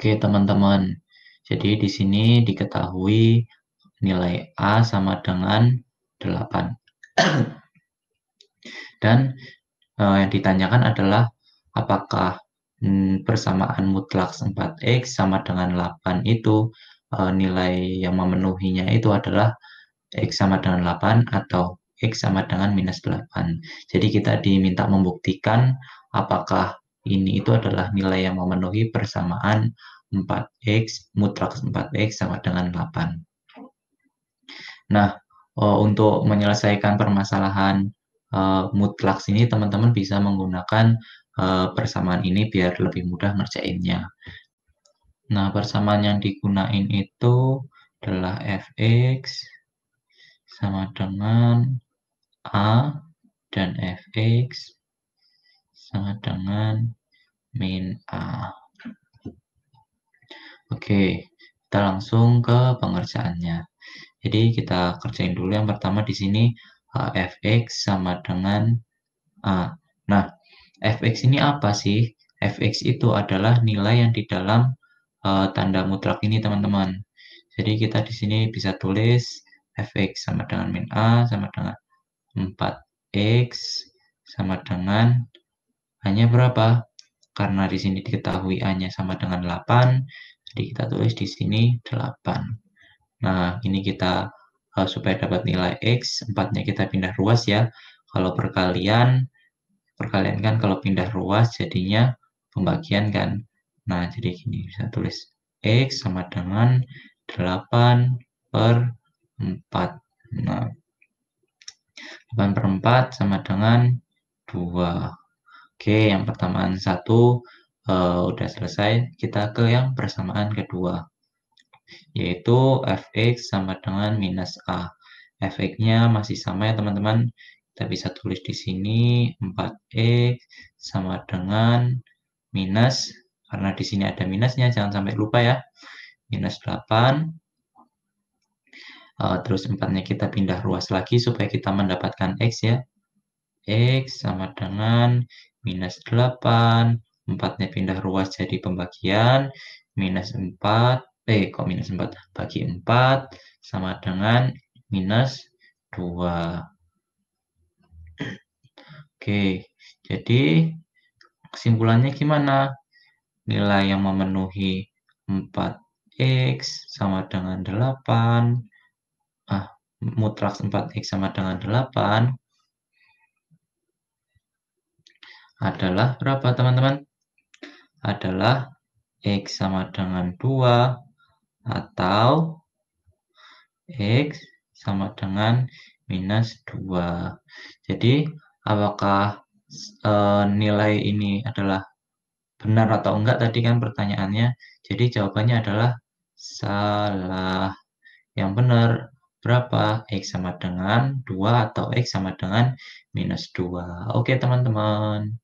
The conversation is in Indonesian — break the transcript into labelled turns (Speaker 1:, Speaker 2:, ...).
Speaker 1: Oke, teman-teman. Jadi di sini diketahui nilai A sama dengan 8. Dan eh, yang ditanyakan adalah apakah hmm, persamaan mutlak 4x sama dengan 8 itu eh, nilai yang memenuhinya itu adalah x sama dengan 8 atau x sama dengan minus 8. Jadi kita diminta membuktikan apakah ini itu adalah nilai yang memenuhi persamaan 4x mutlak 4x sama dengan 8. Nah, eh, untuk menyelesaikan permasalahan uh, mutlak sini teman-teman bisa menggunakan uh, persamaan ini biar lebih mudah ngerjainnya. Nah, persamaan yang digunain itu adalah fx sama dengan a dan fx sama dengan min A. Oke, kita langsung ke pengerjaannya. Jadi kita kerjain dulu yang pertama di sini uh, fx sama dengan A. Nah, fx ini apa sih? fx itu adalah nilai yang di dalam uh, tanda mutlak ini, teman-teman. Jadi kita di sini bisa tulis fx sama dengan min A sama dengan 4x sama dengan hanya berapa? Karena di sini diketahui A-nya sama dengan 8, jadi kita tulis di sini 8. Nah, ini kita uh, supaya dapat nilai X, 4-nya kita pindah ruas ya. Kalau perkalian, perkalian kan kalau pindah ruas jadinya pembagian kan. Nah, jadi gini, bisa tulis X sama dengan 8 per 4. Nah, 8 per 4 sama dengan 2. Oke, yang persamaan satu uh, udah selesai. Kita ke yang persamaan kedua, yaitu fx sama dengan minus a. fx-nya masih sama ya teman-teman. Kita bisa tulis di sini 4x sama dengan minus, karena di sini ada minusnya, jangan sampai lupa ya. Minus 8. Uh, terus 4-nya kita pindah ruas lagi supaya kita mendapatkan x ya. X sama dengan minus 8, 4-nya pindah ruas jadi pembagian, minus 4, eh kok minus 4, bagi 4 sama dengan minus 2. Oke, jadi kesimpulannya gimana? Nilai yang memenuhi 4x sama dengan 8, ah, mutlak 4x sama dengan 8, adalah berapa teman-teman? Adalah X sama dengan 2 atau X sama dengan minus 2. Jadi, apakah e, nilai ini adalah benar atau enggak tadi kan pertanyaannya. Jadi, jawabannya adalah salah. Yang benar berapa? X sama dengan 2 atau X sama dengan minus 2. Oke, teman-teman.